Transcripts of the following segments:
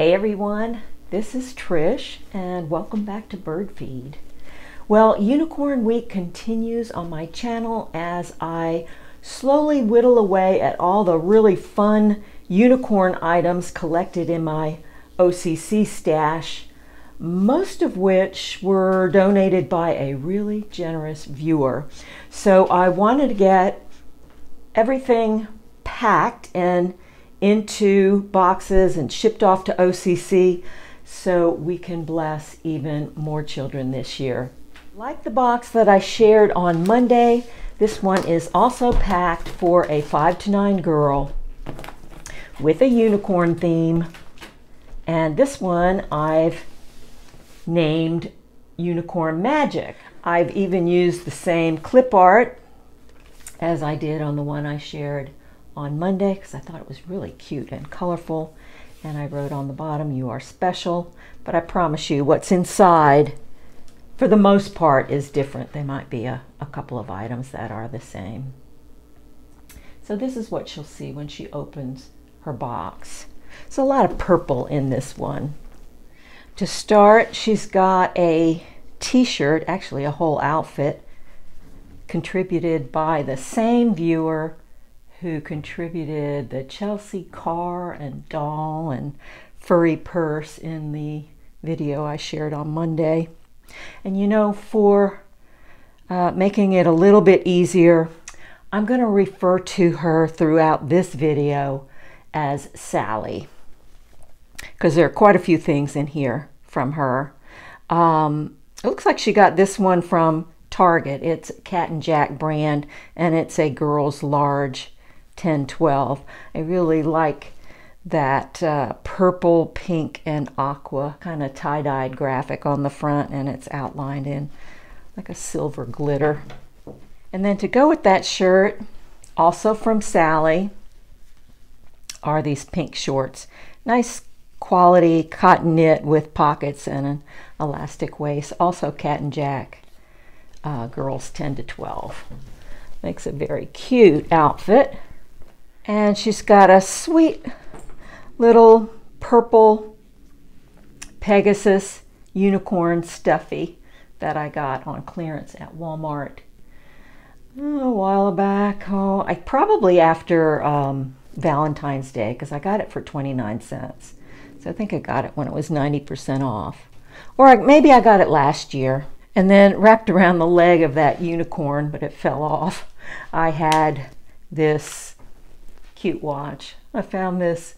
Hey everyone, this is Trish and welcome back to ByrdFeed. Well, Unicorn Week continues on my channel as I slowly whittle away at all the really fun unicorn items collected in my OCC stash, most of which were donated by a really generous viewer. So I wanted to get everything packed and into boxes and shipped off to OCC so we can bless even more children this year. Like the box that I shared on Monday, this one is also packed for a 5 to 9 girl with a unicorn theme. And this one I've named Unicorn Magic. I've even used the same clip art as I did on the one I shared on Monday because I thought it was really cute and colorful. And I wrote on the bottom, You are special. But I promise you, what's inside, for the most part, is different. There might be a, a couple of items that are the same. So this is what she'll see when she opens her box. It's a lot of purple in this one. To start, she's got a t-shirt, actually a whole outfit, contributed by the same viewer who contributed the Chelsea car and doll and furry purse in the video I shared on Monday. And you know, for uh, making it a little bit easier, I'm going to refer to her throughout this video as Sally because there are quite a few things in here from her. Um, it looks like she got this one from Target. It's Cat and Jack brand and it's a girl's large 10, 12. I really like that uh, purple, pink, and aqua kind of tie-dyed graphic on the front and it's outlined in like a silver glitter. And then to go with that shirt, also from Sally, are these pink shorts. Nice quality cotton knit with pockets and an elastic waist. Also Cat and Jack, uh, girls 10 to 12. Makes a very cute outfit. And she's got a sweet little purple Pegasus unicorn stuffy that I got on clearance at Walmart a while back. Oh, I probably after um, Valentine's Day because I got it for 29 cents. So I think I got it when it was 90% off. Or maybe I got it last year. And then wrapped around the leg of that unicorn, but it fell off, I had this cute watch. I found this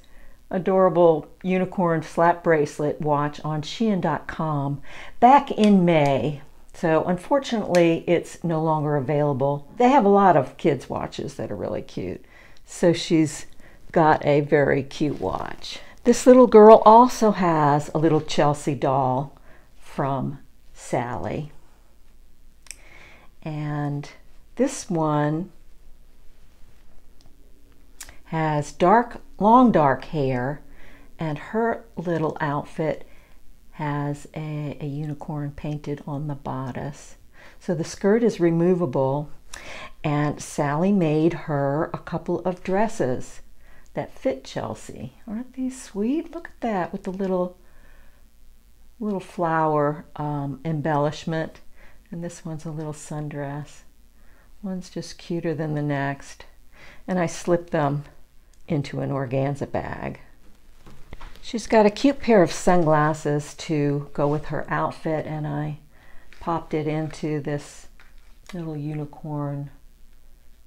adorable unicorn slap bracelet watch on Shein.com back in May. So unfortunately, it's no longer available. They have a lot of kids' watches that are really cute. So she's got a very cute watch. This little girl also has a little Chelsea doll from Sally. And this one has dark, long dark hair, and her little outfit has a, a unicorn painted on the bodice. So the skirt is removable, and Sally made her a couple of dresses that fit Chelsea. Aren't these sweet? Look at that with the little little flower um, embellishment. And this one's a little sundress. One's just cuter than the next. And I slipped them into an organza bag. She's got a cute pair of sunglasses to go with her outfit and I popped it into this little unicorn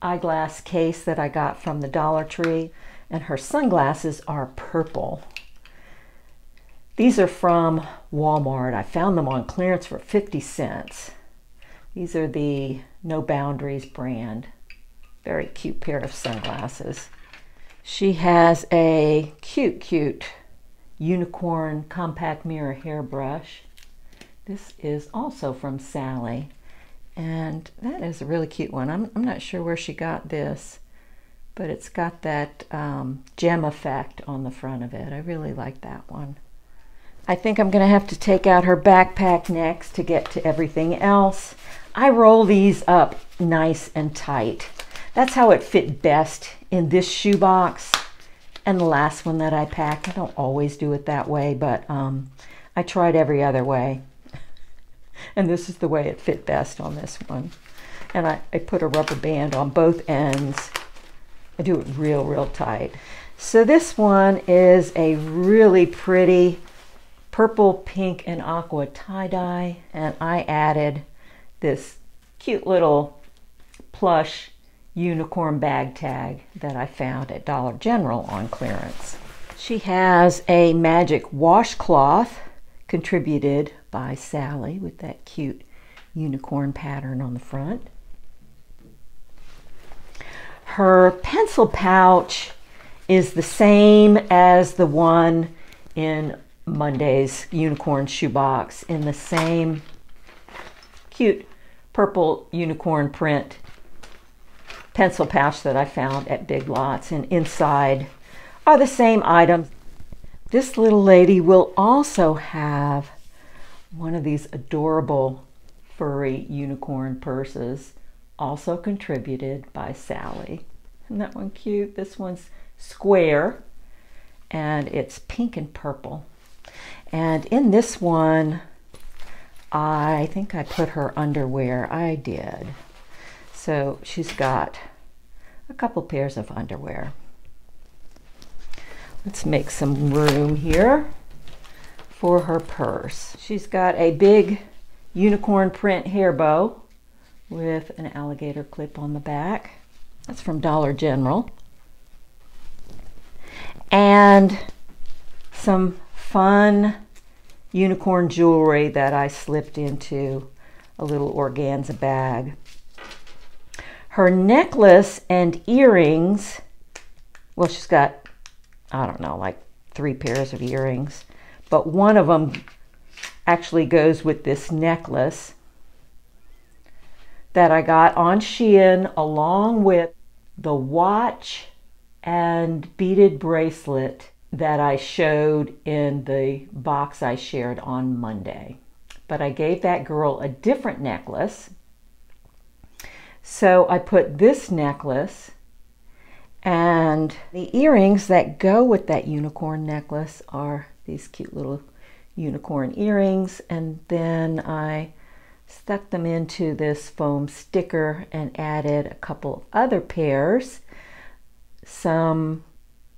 eyeglass case that I got from the Dollar Tree and her sunglasses are purple. These are from Walmart. I found them on clearance for 50 cents. These are the No Boundaries brand. Very cute pair of sunglasses. She has a cute, cute unicorn compact mirror hairbrush. This is also from Sally. And that is a really cute one. I'm, I'm not sure where she got this, but it's got that um, gem effect on the front of it. I really like that one. I think I'm going to have to take out her backpack next to get to everything else. I roll these up nice and tight. That's how it fit best in this shoebox. And the last one that I pack, I don't always do it that way, but um, I tried every other way. and this is the way it fit best on this one. And I, I put a rubber band on both ends. I do it real, real tight. So this one is a really pretty purple, pink, and aqua tie-dye. And I added this cute little plush unicorn bag tag that I found at Dollar General on clearance. She has a magic washcloth contributed by Sally with that cute unicorn pattern on the front. Her pencil pouch is the same as the one in Monday's unicorn shoebox in the same cute purple unicorn print pencil pouch that I found at Big Lots and inside are the same items. This little lady will also have one of these adorable furry unicorn purses also contributed by Sally. Isn't that one cute? This one's square and it's pink and purple. And in this one, I think I put her underwear. I did. So she's got a couple pairs of underwear. Let's make some room here for her purse. She's got a big unicorn print hair bow with an alligator clip on the back. That's from Dollar General. And some fun unicorn jewelry that I slipped into a little organza bag. Her necklace and earrings, well, she's got, I don't know, like three pairs of earrings, but one of them actually goes with this necklace that I got on Shein along with the watch and beaded bracelet that I showed in the box I shared on Monday. But I gave that girl a different necklace. So I put this necklace and the earrings that go with that unicorn necklace are these cute little unicorn earrings. And then I stuck them into this foam sticker and added a couple other pairs, some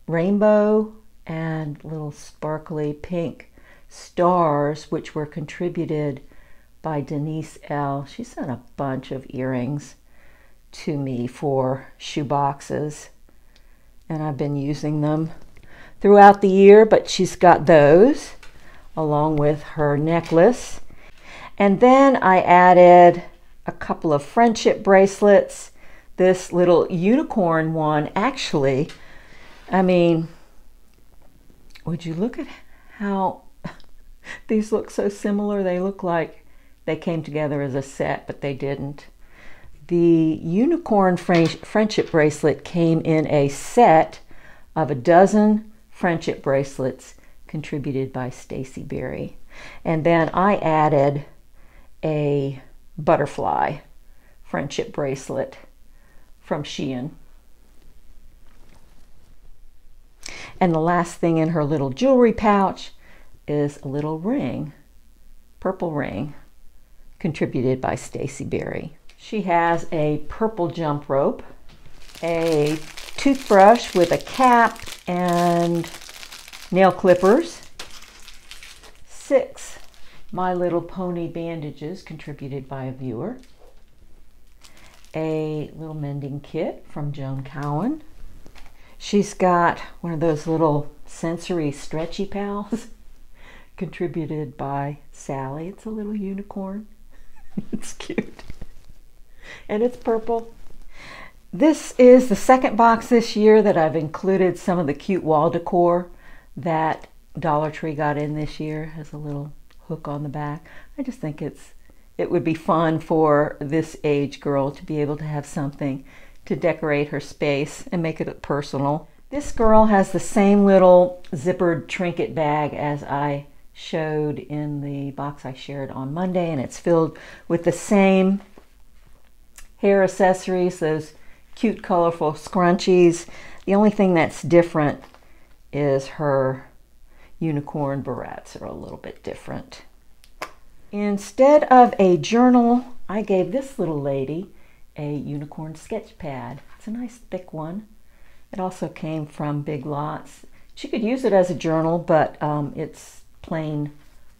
rainbow and little sparkly pink stars, which were contributed by Denise L. She sent a bunch of earrings to me for shoe boxes, and I've been using them throughout the year, but she's got those along with her necklace. And then I added a couple of friendship bracelets. This little unicorn one, actually, I mean, would you look at how these look so similar? They look like they came together as a set, but they didn't. The unicorn friendship bracelet came in a set of a dozen friendship bracelets contributed by Stacy Berry. And then I added a butterfly friendship bracelet from Shein. And the last thing in her little jewelry pouch is a little ring, purple ring, contributed by Stacy Berry. She has a purple jump rope, a toothbrush with a cap and nail clippers, six My Little Pony bandages contributed by a viewer, a little mending kit from Joan Cowan, She's got one of those little sensory stretchy pals contributed by Sally. It's a little unicorn. it's cute. And it's purple. This is the second box this year that I've included some of the cute wall decor that Dollar Tree got in this year. Has a little hook on the back. I just think it's it would be fun for this age girl to be able to have something to decorate her space and make it personal. This girl has the same little zippered trinket bag as I showed in the box I shared on Monday and it's filled with the same hair accessories, those cute colorful scrunchies. The only thing that's different is her unicorn barrettes are a little bit different. Instead of a journal, I gave this little lady a unicorn sketch pad. It's a nice thick one. It also came from Big Lots. She could use it as a journal, but um, it's plain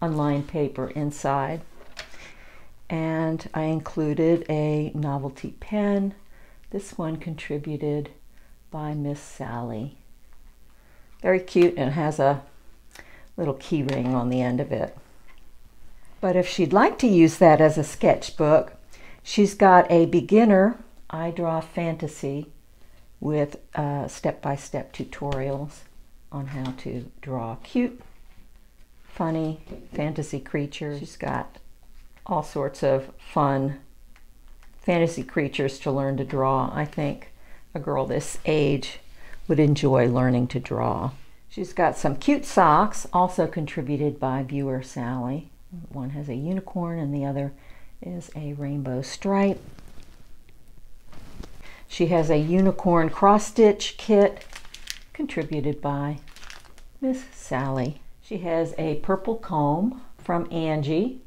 unlined paper inside. And I included a novelty pen. This one contributed by Miss Sally. Very cute and has a little key ring on the end of it. But if she'd like to use that as a sketchbook, she's got a beginner I Draw Fantasy with uh, step-by-step -step tutorials on how to draw cute, funny fantasy creatures. She's got all sorts of fun fantasy creatures to learn to draw. I think a girl this age would enjoy learning to draw. She's got some cute socks, also contributed by viewer Sally. One has a unicorn and the other is a rainbow stripe. She has a unicorn cross-stitch kit contributed by Miss Sally. She has a purple comb from Angie,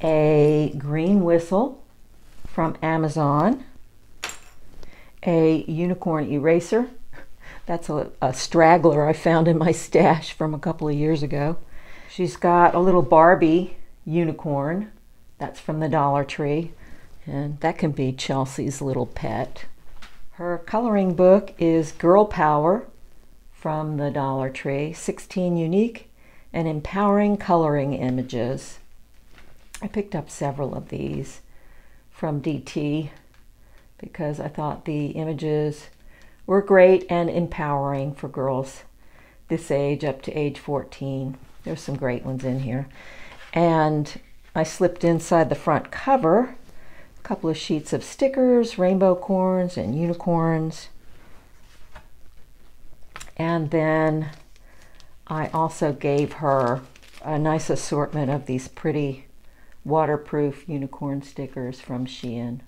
a green whistle from Amazon, a unicorn eraser. That's a, a straggler I found in my stash from a couple of years ago. She's got a little Barbie unicorn. That's from the Dollar Tree. And that can be Chelsea's little pet. Her coloring book is Girl Power from the Dollar Tree. 16 unique and empowering coloring images. I picked up several of these from DT because I thought the images were great and empowering for girls this age up to age 14. There's some great ones in here. And I slipped inside the front cover a couple of sheets of stickers, rainbow corns and unicorns. And then I also gave her a nice assortment of these pretty waterproof unicorn stickers from Shein.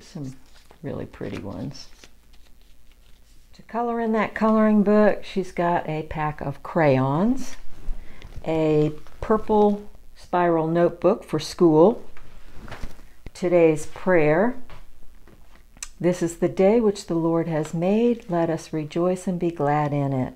Some really pretty ones. To color in that coloring book, she's got a pack of crayons, a purple spiral notebook for school, today's prayer. This is the day which the Lord has made. Let us rejoice and be glad in it.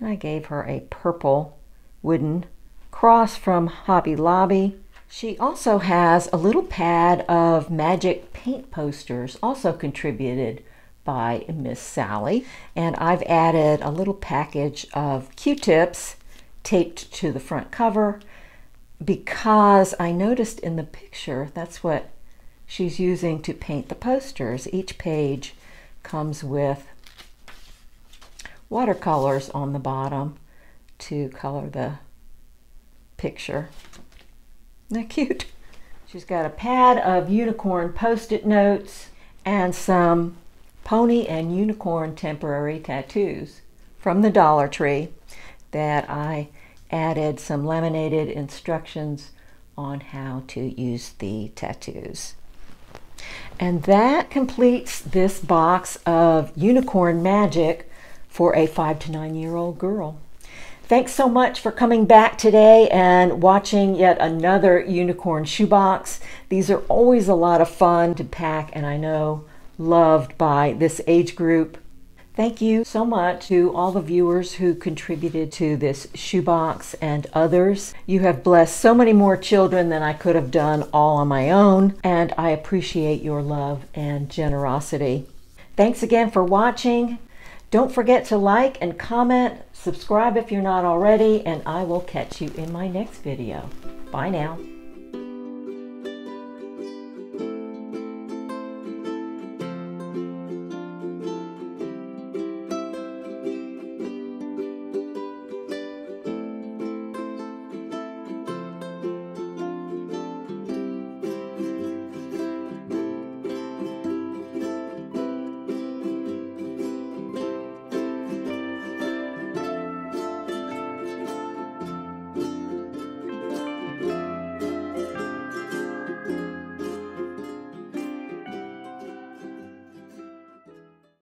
And I gave her a purple wooden cross from Hobby Lobby. She also has a little pad of magic paint posters, also contributed by Miss Sally. And I've added a little package of Q-tips taped to the front cover because I noticed in the picture that's what she's using to paint the posters. Each page comes with watercolors on the bottom to color the picture. Isn't that cute? She's got a pad of unicorn post-it notes and some pony and unicorn temporary tattoos from the Dollar Tree that I added some laminated instructions on how to use the tattoos. And that completes this box of unicorn magic for a five to nine year old girl. Thanks so much for coming back today and watching yet another unicorn shoebox. These are always a lot of fun to pack and I know loved by this age group. Thank you so much to all the viewers who contributed to this shoebox and others. You have blessed so many more children than I could have done all on my own, and I appreciate your love and generosity. Thanks again for watching. Don't forget to like and comment, subscribe if you're not already, and I will catch you in my next video. Bye now.